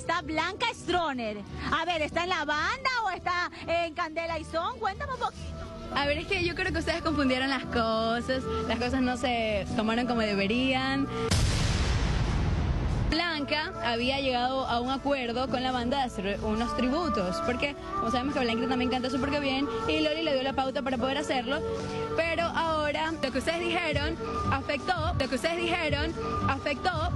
está Blanca Stroner? A ver, ¿está en la banda o está en Candela y Son? Cuéntame un poquito. A ver, es que yo creo que ustedes confundieron las cosas, las cosas no se tomaron como deberían. Blanca había llegado a un acuerdo con la banda de hacer unos tributos, porque como sabemos que Blanca también canta súper bien y Loli le dio la pauta para poder hacerlo, pero ahora lo que ustedes dijeron afectó, lo que ustedes dijeron afectó